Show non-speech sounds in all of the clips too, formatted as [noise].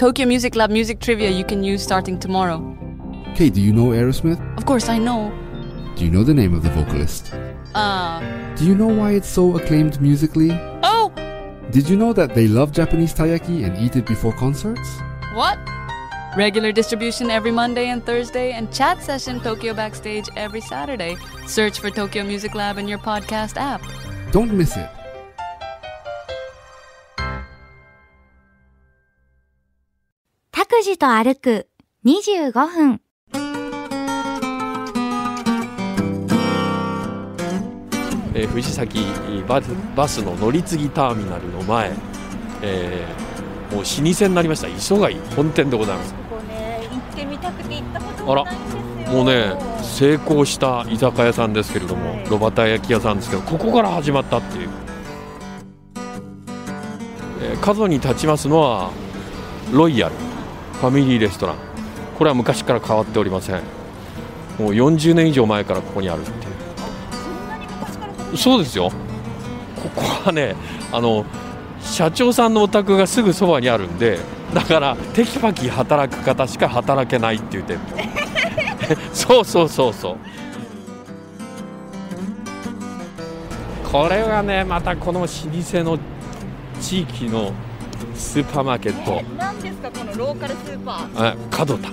Tokyo Music Lab music trivia you can use starting tomorrow. Kate, do you know Aerosmith? Of course, I know. Do you know the name of the vocalist? Uh. Do you know why it's so acclaimed musically? Oh! Did you know that they love Japanese taiyaki and eat it before concerts? What? Regular distribution every Monday and Thursday, and chat session Tokyo Backstage every Saturday. Search for Tokyo Music Lab in your podcast app. Don't miss it. タクジと歩く25分。えー藤崎バスバスの乗り継ぎターミナルの前、えーもう老舗になりました。磯貝本店でございます。ここね行ってみたくて行ったことあらもないんですよ。もうね成功した居酒屋さんですけれども、はい。炉端焼き屋さんですけどここから始まったっていう、えー角に立ちますのはロイヤルファミリーレストラン。これは昔から変わっておりません。もう40年以上前からここにあるっていう。そうですよ。ここはねあの社長さんのお宅がすぐそばにあるんでだからテキパキ働く方しか働けないっていう店舗。[laughs] そうそうそうそう。これがねまたこの老舗の地域のスーパーマーケット。え何ですかこのローカルスーパー。あ角田、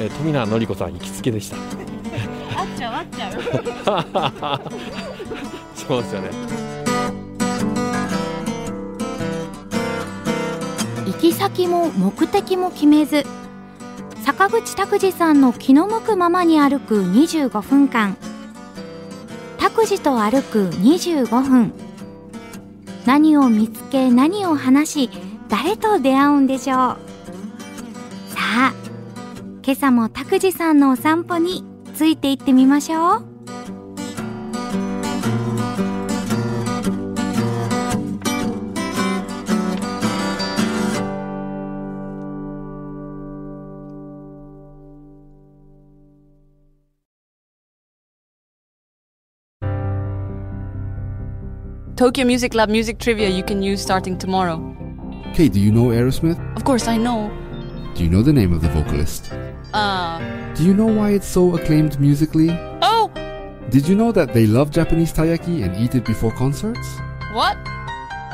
えー富永典子さん行きつけでした。あっちゃうあっちゃう。[laughs] そうですよね。行き先も目的も決めず坂口拓司さんの気の向くままに歩く25分間。拓司と歩く25分何を見つけ何を話し誰と出会うんでしょう。さあ今朝も拓司さんのお散歩についていってみましょう「Tokyo Music Lab music trivia you can use starting tomorrow. Kate, do you know Aerosmith? Of course, I know. Do you know the name of the vocalist? Uh. Do you know why it's so acclaimed musically? Oh! Did you know that they love Japanese taiyaki and eat it before concerts? What?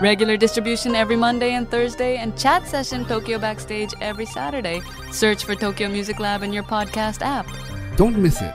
Regular distribution every Monday and Thursday, and chat session Tokyo Backstage every Saturday. Search for Tokyo Music Lab in your podcast app. Don't miss it.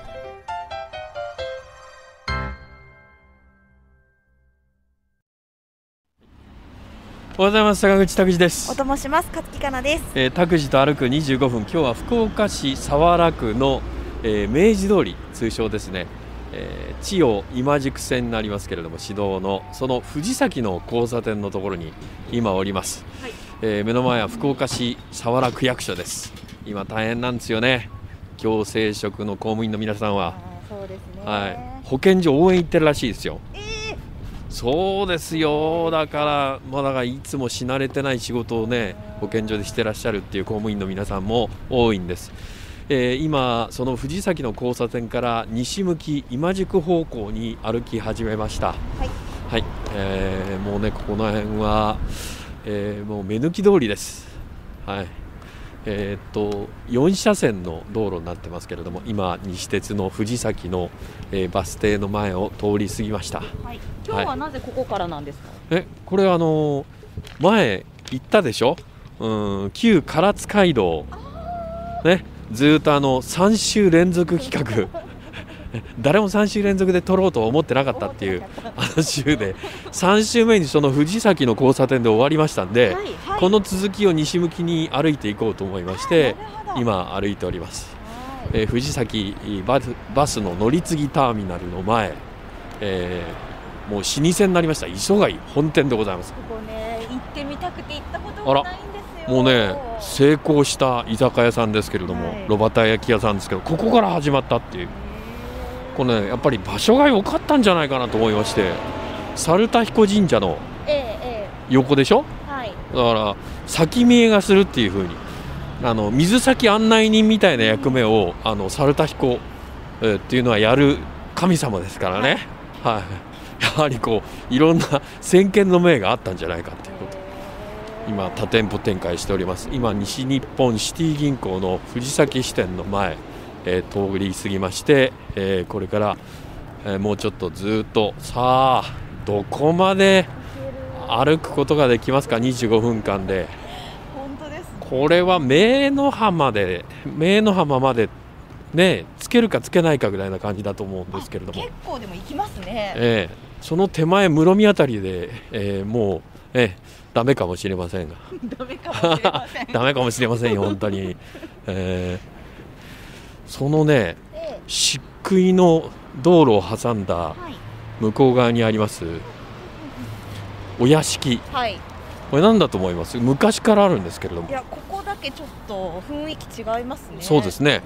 おはようございます。坂口拓司です。おともします。勝木かなです。えー、拓司と歩く25分。今日は福岡市早良区の、えー明治通り通称ですね、えー、千代今宿線になりますけれども市道のその藤崎の交差点のところに今おります、はい。えー目の前は福岡市早良区役所です。今大変なんですよね。行政職の公務員の皆さんは、そうですね。はい、保健所応援行ってるらしいですよ。えそうですよ。だからまあだからいつもし慣れてない仕事をね保健所でしてらっしゃるっていう公務員の皆さんも多いんです、えー今その藤崎の交差点から西向き今宿方向に歩き始めました。はい。はい、えーもうねここの辺は、えーもう目抜き通りです。はいえーっと4車線の道路になってますけれども今西鉄の藤崎の、えーバス停の前を通り過ぎました。はい。今日はなぜここからなんですか、えこれあの前行ったでしょ？うん旧唐津街道。ねずーっとあの3週連続企画 [laughs] [laughs] 誰も3週連続で撮ろうとは思ってなかったっていうあの週で3週目にその藤崎の交差点で終わりましたんで、はいはい。この続きを西向きに歩いていこうと思いまして今歩いております、はい。えー藤崎バスバスの乗り継ぎターミナルの前、えーもう老舗になりました。磯貝本店でございます。ここね行ってみたくて行ったこともないんですよ。もうね成功した居酒屋さんですけれども、はい。炉端焼き屋さんですけどここから始まったっていうこれねやっぱり場所が良かったんじゃないかなと思いまして猿田彦神社の横でしょ？えはい。だから先見えがするっていう風にあの水先案内人みたいな役目をあの猿田彦、えーっていうのはやる神様ですからね、はい、[laughs] やはりこういろんな先見の明があったんじゃないかっていうこと。今多店舗展開しております。今西日本シティ銀行の藤崎支店の前、えー通り過ぎまして、えーこれから、えーもうちょっとずっとさあどこまで歩くことができますか？25分間で。本当ですね。これは明の浜で明の浜までねつけるかつけないかぐらいな感じだと思うんですけれども。結構でも行きますね。ええその手前室見あたりで、ええもう、ええダメかもしれませんが。[laughs] ダメかもしれません。[laughs] ダメかもしれませんよ本当に、ええそのねえ漆喰の道路を挟んだ向こう側にありますお屋敷。はい。これ何だと思います？昔からあるんですけれども。いやここだけちょっと雰囲気違いますね。そうですね。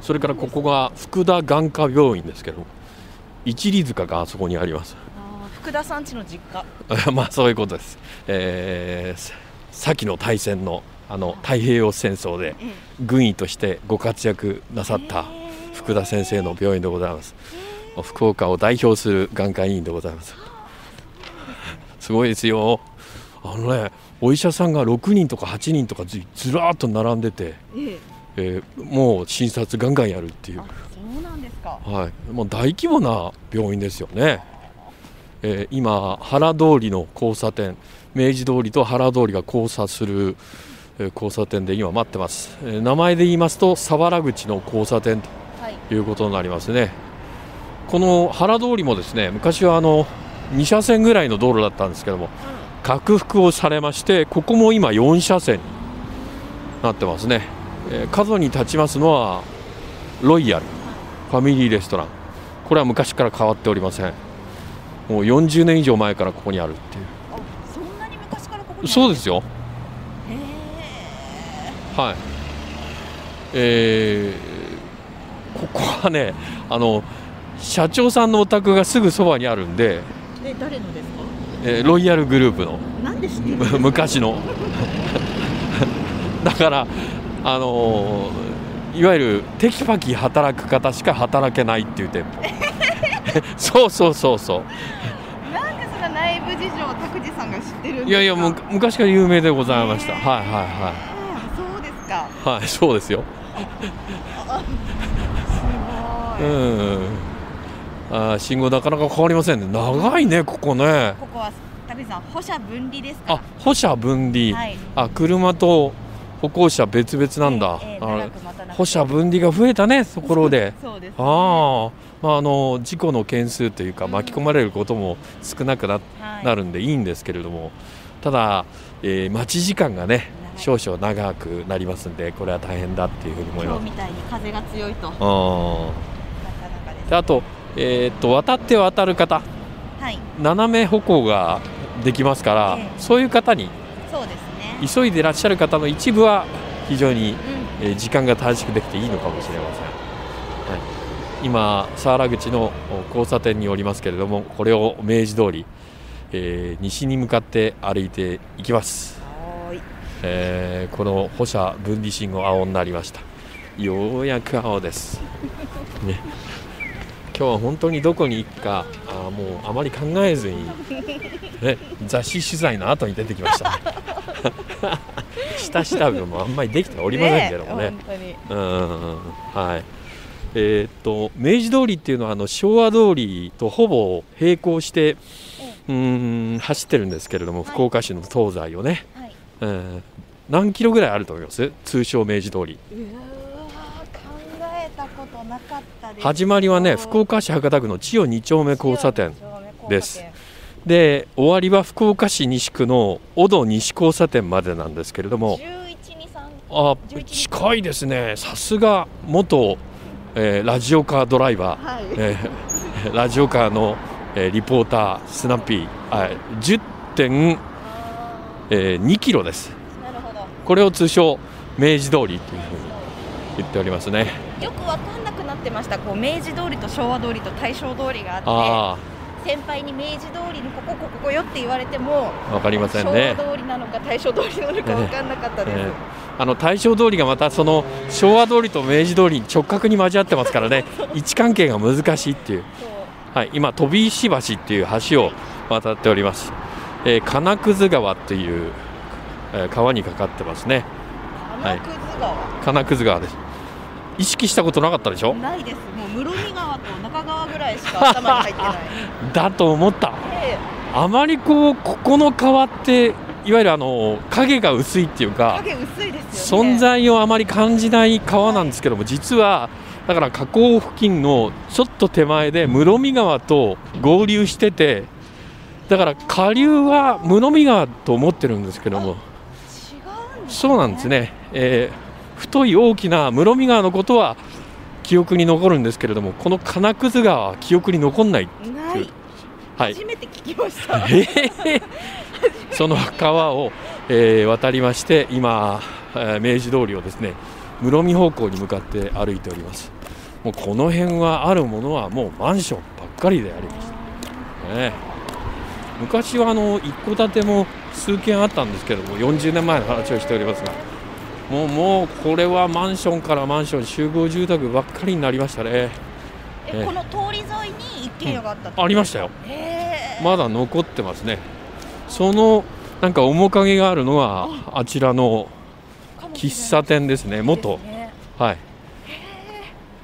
それからここが福田眼科病院ですけども一里塚があそこにあります。福田さん家の実家。[laughs] まあそういうことです、えー、先の大戦のあの太平洋戦争でえ軍医としてご活躍なさった福田先生の病院でございます。福岡を代表する眼科医院でございます。すごいですよ。あのねお医者さんが6人とか8人とかずずらーっと並んでて、ええ。ーもう診察ガンガンやるっていう。あそうなんですか。はい、もう大規模な病院ですよね。えー今原通りの交差点、明治通りと原通りが交差する、えー交差点で今待ってます。えー名前で言いますと佐原口の交差点はい。ということになりますね。この原通りもですね、昔はあの2車線ぐらいの道路だったんですけども、拡幅をされまして、ここも今4車線になってますね。えー角に立ちますのはロイヤルファミリーレストラン。これは昔から変わっておりません。もう40年以上前からここにあるっていう。あそうですよはい。えーここはねあの社長さんのお宅がすぐそばにあるんで、え誰のですか？えーロイヤルグループの。なんで知ってる昔の。[laughs] だからあのーいわゆるテキパキ働く方しか働けないっていう店舗。[laughs] そうそうそうそう。なんでその内部事情を拓司さんが知ってるんですか？いやいやむ昔から有名でございました。はいはあそうですかいはいはいそうですよ。すごい、うん。あー信号なかなか変わりませんね。長いねここね。ここはさん歩車分離ですか？あ歩車分離。はいあ車と歩行者別々なんだ。ええええあ長く待たなくて歩車分離が増えたねところで。[laughs] そうです、ね、ああ、まああの事故の件数というかうん巻き込まれることも少なくな,、はいなるんでいいんですけれども、ただ、えー待ち時間がね少々長くなりますんでこれは大変だっていうふうに思います。今日みたいに風が強いと。あと,、えーっと渡って渡る方。はい。斜め歩行ができますから、ええ。そういう方にそうですね。急いでいらっしゃる方の一部は非常に、うん。えー時間が短縮できていいのかもしれません、はい、今佐原口のお交差点におりますけれどもこれを明治通り、えー西に向かって歩いていきます、えーこの歩車分離信号青になりました。ようやく青です、ね、今日は本当にどこに行くかあーもうあまり考えずに、ね、雑誌取材の後に出てきました [laughs] 下調べもあんまりできておりませんけどもね。え本当に。うんはい。えーっと明治通りっていうのはあの昭和通りとほぼ並行してうーん走ってるんですけれども、はい。福岡市の東西をね、はいうん何キロぐらいあると思います？通称明治通り。始まりはね福岡市博多区の千代2丁目交差点です。で終わりは福岡市西区の小戸西交差点までなんですけれども。1123あ11近いですね。さすが元、えーラジオカードライバー、はい。えーラジオカーの、えーリポータースナッピー。あ10.2、えーキロです。これを通称明治通りというふうに言っておりますね。よくわかんなくなってました。こう明治通りと昭和通りと大正通りがあってあ先輩に明治通りのここここここよって言われてもあわかりません昭ね和通りなのか大正通りなのかわかんなかったです、えーあの大正通りがまたその昭和通りと明治通りに直角に交わってますからね。[laughs] 位置関係が難しいっていう。はい、今、飛石橋っていう橋を渡っております、えー金屑川というえー川にかかってますね。金屑川、金屑川です。意識したことなかったでしょ？ないです。もう室見川と中川ぐらいしか頭に入ってない。[laughs] だと思った。えあまりこうここの川っていわゆるあの影が薄いっていうえか影薄いですよね。存在をあまり感じない川なんですけども実はだから河口付近のちょっと手前で室見川と合流しててだから下流は室見川と思ってるんですけども。違うんですそうなんですね、えー太い大きな室見川のことは記憶に残るんですけれどもこの金屑川は記憶に残んない、ない。はい、初めて聞きました。え [laughs] ーその川を、えー渡りまして今、えー明治通りをですね室見方向に向かって歩いております。もうこの辺はあるものはもうマンションばっかりでありました、ね、昔はあの一戸建ても数軒あったんですけども40年前の話をしておりますがもうもうこれはマンションからマンション集合住宅ばっかりになりましたね。ええこの通り沿いに一軒家があったってありましたよ。まだ残ってますね。そのなんか面影があるのはあちらの喫茶店ですね元。はい。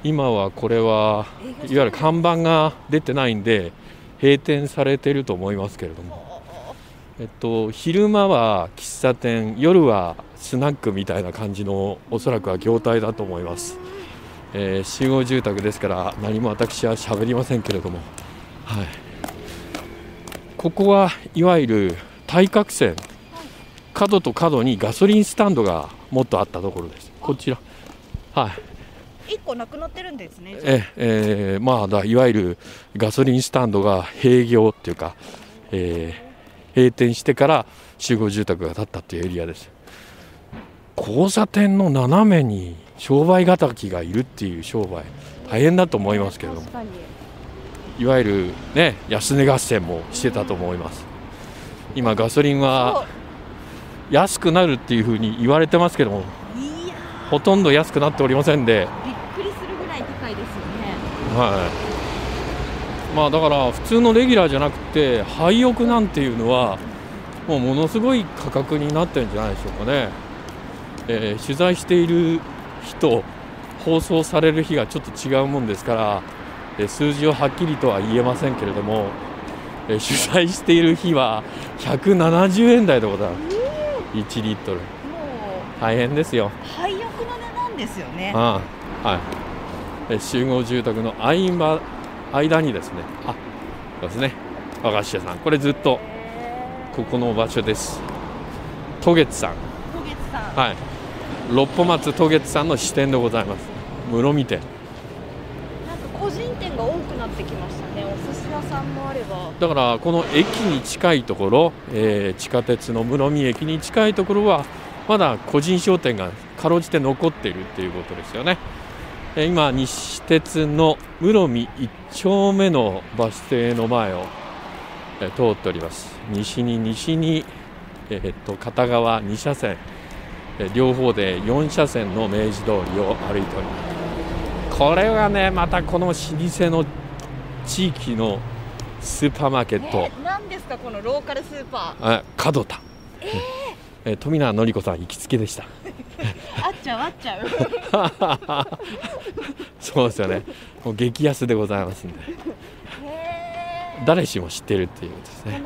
今はこれはいわゆる看板が出てないんで閉店されてると思いますけれども。えっと昼間は喫茶店夜はスナックみたいな感じのおそらくは業態だと思います、えー集合住宅ですから何も私は喋りませんけれども。はい。ここはいわゆる対角線。角と角にガソリンスタンドがもっとあったところです。こちら。はい。一個なくなってるんですね。ええーまあだいわゆるガソリンスタンドが閉業っていうか、えー閉店してから集合住宅が建ったっていうエリアです。交差点の斜めに商売敵がいるっていう商売大変だと思いますけれどいわゆるね安値合戦もしてたと思います。今ガソリンは安くなるっていうふうに言われてますけどもほとんど安くなっておりませんでびっくりするぐらい高いですよねはい。まあだから普通のレギュラーじゃなくて廃屋なんていうのはもうものすごい価格になってるんじゃないでしょうかね。えー取材している日と放送される日がちょっと違うもんですから、えー数字をはっきりとは言えませんけれども、えー取材している日は170円台でございます。1リットルもう大変ですよ。廃屋の値段ですよねああはいえ集合住宅の合間間にですね。あそうですね。和菓子屋さん。これずっとここの場所です。渡月さんはい。六本松渡月さんの支店でございます。室見店。なんか個人店が多くなってきましたね。お寿司屋さんもあれば。だからこの駅に近いところ、えー地下鉄の室見駅に近いところはまだ個人商店がかろうじて残っているっていうことですよね。えー今西鉄の室見1丁目のバス停の前を、えー通っております。西に西に、えーっと片側2車線、えー両方で4車線の明治通りを歩いております。これがねまたこの老舗の地域のスーパーマーケット、え何ですかこのローカルスーパあ角田、えー富永典子さん行きつけでした。ーあっちゃうあっちゃう。[laughs] そうですよね。もう激安でございますんで。誰しも知ってるっていうですね。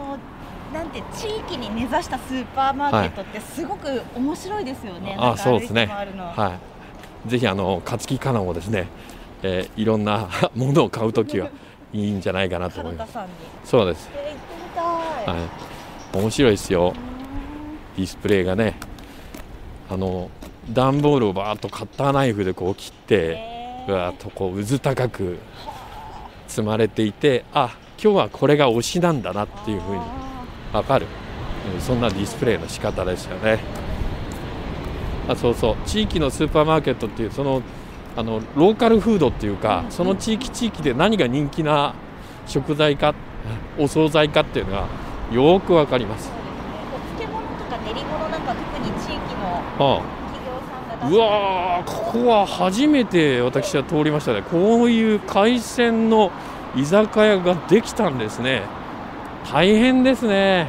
なんて地域に根ざしたスーパーマーケットってすごく面白いですよね、あなんかそうですね。はい。ぜひあの勝木かなもですね、えーいろんなものを買うときはいいんじゃないかなと思います。そうです、えーはい、面白いですよディスプレイがねあの段ボールをバーッとカッターナイフでこう切ってわーっとこううず高く積まれていてあ今日はこれが推しなんだなっていうふうにあわかる、うんそんなディスプレイの仕方ですよね。あそうそう。地域のスーパーマーケットっていうそのあのローカルフードっていうかその地域地域で何が人気な食材かお惣菜かっていうのがよくわかります、練り物なんか特に地域のは企業さんがあ、出うわーここは初めて私は通りましたね。こういう海鮮の居酒屋ができたんですね。大変ですね。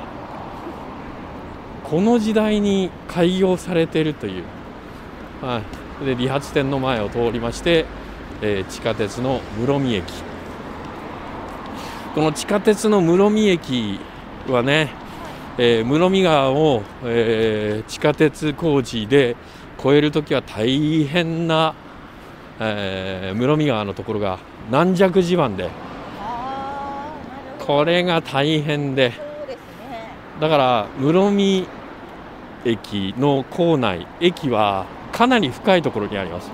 この時代に開業されているという、はい、で理髪店の前を通りまして、えー地下鉄の室見駅。この地下鉄の室見駅はね、えー室見川を、えー地下鉄工事で越えるときは大変な、えー室見川のところが軟弱地盤で。これが大変で。ね。だから室見駅の構内駅はかなり深いところにあります。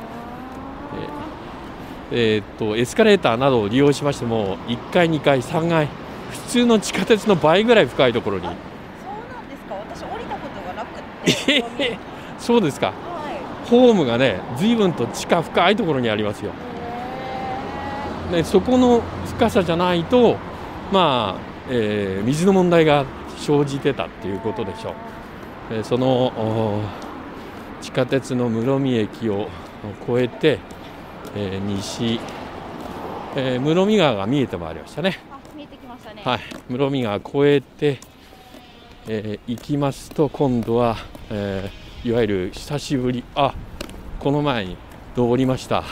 えーっとエスカレーターなどを利用しましても1階2階3階普通の地下鉄の倍ぐらい深いところにそうなんですか私降りたことがなくってそうですか。はいホームがね随分と地下深いところにありますよ。でそこの深さじゃないとまあ、えー水の問題が生じてたっていうことでしょう、えーそのお地下鉄の室見駅を越えて、えー西、えー室見川が見えてまいりましたね。あ見えてきましたね。はい、室見川越えて、えー行きますと今度は、えーいわゆる久しぶりあこの前に通りました。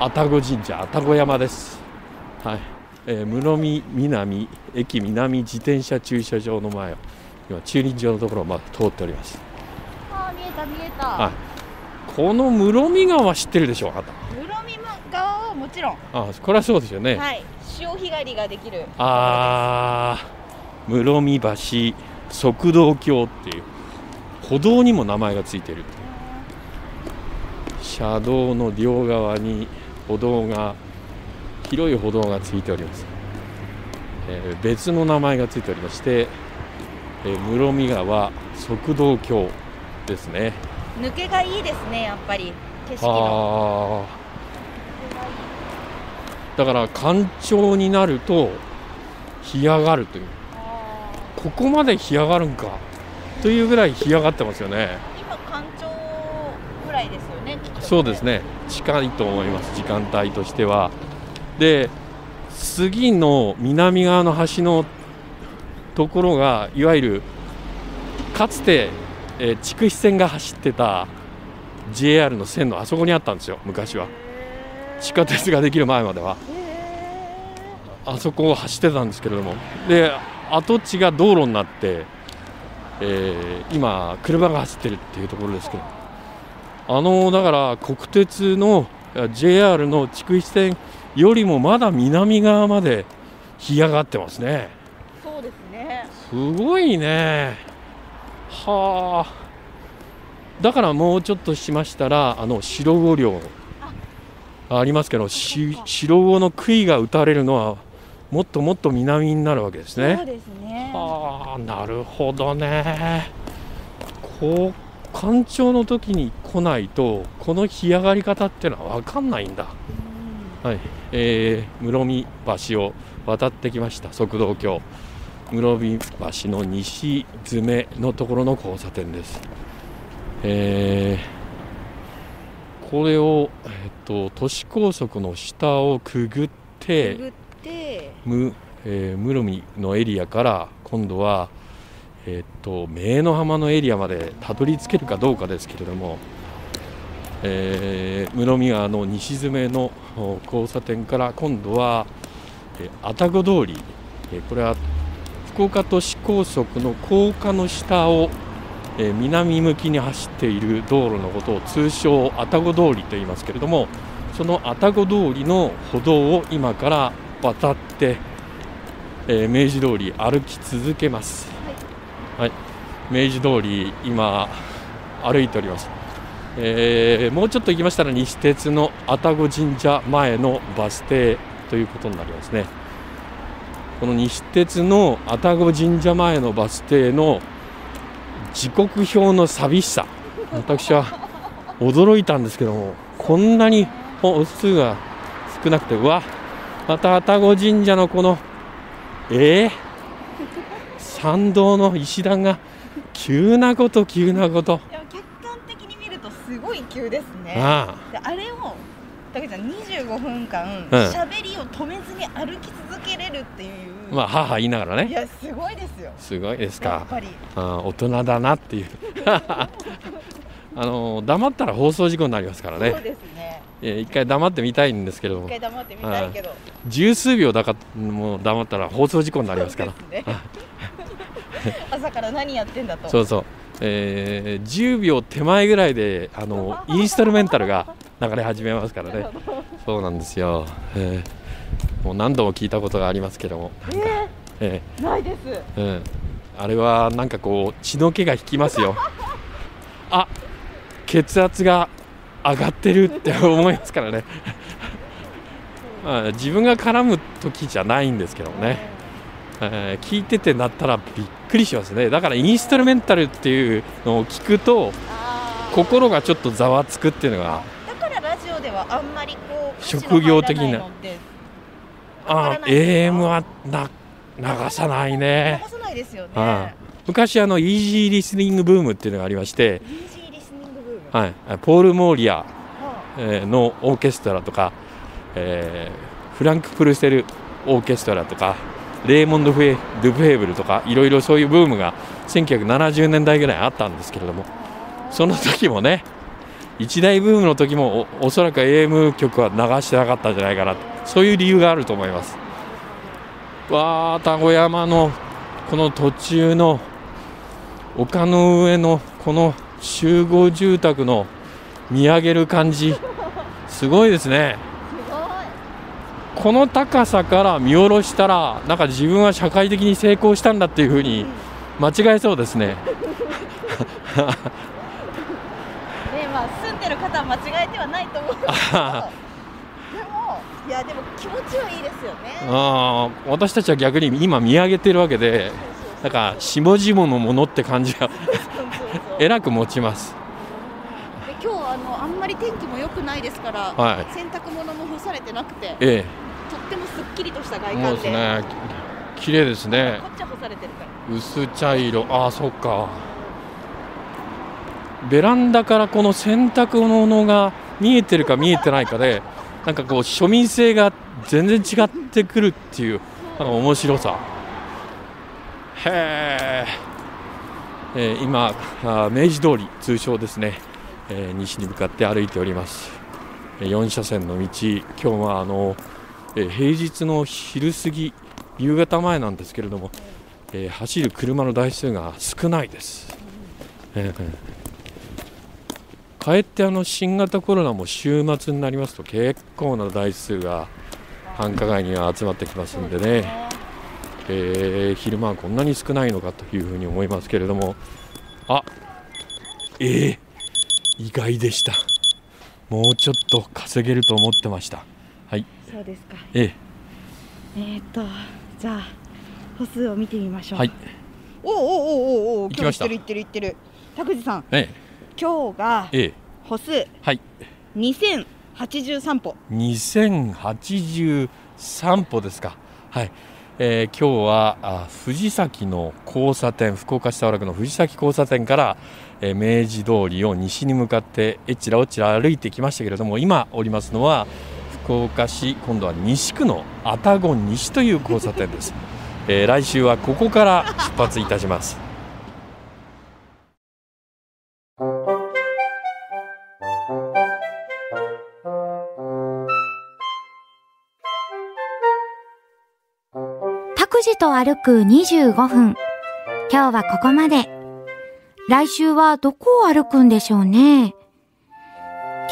愛宕神社愛宕山です、はい。えー室見南駅南自転車駐車場の前を今駐輪場のところをまだ通っております。あ見えた見えた、はい。この室見川知ってるでしょうあなた。室見川はもちろん、あこれはそうですよね、はい潮干狩りができるあー。室見橋側道橋っていう。歩道にも名前がついている。車道の両側に歩道が広い歩道がついております、えー別の名前がついておりまして、えー室見川側道橋ですね。抜けがいいですねやっぱり。景色のだから干潮になると干上がるというあここまで干上がるんかというぐらい干上がってますよね。ー今干潮ぐらいですよねきっとそうですね。近いと思います。時間帯としては。で、次の南側の橋のところがいわゆるかつて、えー筑肥線が走ってた JR の線のあそこにあったんですよ。昔は地下鉄ができる前までは。あそこを走ってたんですけれども。で跡地が道路になって、えー今車が走ってるっていうところですけど。あのだから国鉄の JR の筑肥線よりもまだ南側まで干上がってますね。そうですね。すごいね。はあ。だからもうちょっとしましたらあの白魚漁ありますけどし白魚の杭が打たれるのはもっともっと南になるわけですそうね。ですねはあなるほどね。こう干潮の時に来ないとこの干上がり方っていうのは分かんないんだ。はい、えー、室見橋を渡ってきました側道橋室見橋の西詰めのところの交差点です。えーこれを、えっと都市高速の下をくぐってくぐってむ、えー室見のエリアから今度は、えーっと明の浜のエリアまでたどり着けるかどうかですけれども、えー室見川の西詰めのお交差点から今度は、えー愛宕通り、えーこれは福岡都市高速の高架の下を、えー南向きに走っている道路のことを通称愛宕通りと言いますけれどもその愛宕通りの歩道を今から渡って、えー明治通り歩き続けます、はい。明治通り今歩いております、えーもうちょっと行きましたら西鉄の愛宕神社前のバス停ということになりますね。この西鉄の愛宕神社前のバス停の時刻表の寂しさ。私は驚いたんですけどもこんなに本数が少なくてうわまた愛宕神社のこのえー、参道の石段が急なこと急なこと。客観的に見るとすごい急ですね。あであれを武井さん25分間うん。喋、りを止めずに歩き続けれれるっていう、まあ母言いながらね。いやすごいですよ。すごいですか。やっぱり。あー大人だなっていう。[laughs] あの黙ったら放送事故になりますからそうねですね。いや一回黙ってみたいんですけど一も回黙ってみたいけど。十数秒だかもう黙ったら放送事故になりますから。[laughs] 朝から何やってんだと。そうそう、えー10秒手前ぐらいであのインストルメンタルが流れ始めますからね。[laughs] そうなんですよ、えーもう何度も聞いたことがありますけどもなんか、えないです。ーうん、あれはなんかこう血の気が引きますよ。[laughs] あ血圧が上がってるって思いますからね。[laughs] まあ自分が絡む時じゃないんですけどね、えー聞いててなったらびっくりしますね。だからインストルメンタルっていうのを聞くと心がちょっとざわつくっていうのが。だからラジオではあんまりこう職業的なあ AM はな流さないね。流さないですよね。あ昔あのイージーリスニングブームっていうのがありまして、イージーリスニングブーム。はい、ポール・モーリアのオーケストラとか、えーフランク・プルセルオーケストラとかレーモンド・フェドゥフェーブルとかいろいろそういうブームが1970年代ぐらいあったんですけれどもその時もね一大ブームの時もおおそらく AM 曲は流してなかったんじゃないかなと。そういう理由があると思います。わあ田子山のこの途中の丘の上のこの集合住宅の見上げる感じ。すごいですね。この高さから見下ろしたらなんか自分は社会的に成功したんだっていうふうに間違えそうですね。ねまあ住んでる方は間違えてはないと思うんですけど。でもいやでも気持ちはいいですよね。あー私たちは逆に今見上げてるわけでなんか下々のものって感じがえらく持ちます。で今日あのあんまり天気も良くないですから、はい。洗濯物も干されてなくてえとってもすっきりとした外えそう観でですね。き綺麗ですね。こっちは干されてるから。薄茶色。ああそっかベランダからこの洗濯物が見えてるか見えてないかでなんかこう庶民性が全然違ってくるっていうなんか面白さ。へえー今明治通り通称ですね、えー西に向かって歩いております。4車線の道。今日はあの、えー平日の昼過ぎ夕方前なんですけれどもえー走る車の台数が少ないです。えーかえってあの新型コロナも週末になりますと結構な台数が繁華街には集まってきますんでね、えー昼間はこんなに少ないのかというふうに思いますけれども。あえー意外でした。もうちょっと稼げると思ってました。はい。そうですか。えーえー、っとじゃあ歩数を見てみましょう。はい。おおおおおお行きました。行ってる行ってる行ってる。拓司さん。え今日が歩数。はい。2083歩。2083歩ですか。はい。えー今日はあ藤崎の交差点福岡市早良区の藤崎交差点から、えー明治通りを西に向かってえちらおちら歩いてきましたけれども今おりますのは福岡市今度は西区の愛宕西という交差点です、えー来週はここから出発いたしますと歩く25分。今日はここまで。来週はどこを歩くんでしょうね。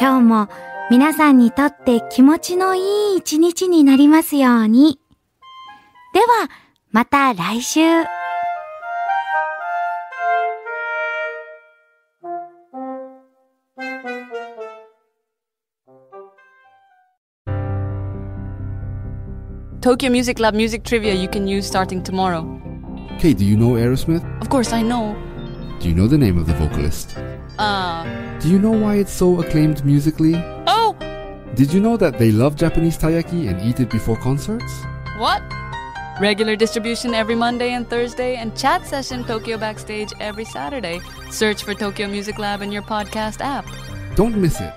今日も皆さんにとって気持ちのいい一日になりますように。では、また来週。Tokyo Music Lab music trivia you can use starting tomorrow. Kate, do you know Aerosmith? Of course, I know. Do you know the name of the vocalist? Uh. Do you know why it's so acclaimed musically? Oh! Did you know that they love Japanese taiyaki and eat it before concerts? What? Regular distribution every Monday and Thursday, and chat session Tokyo Backstage every Saturday. Search for Tokyo Music Lab in your podcast app. Don't miss it.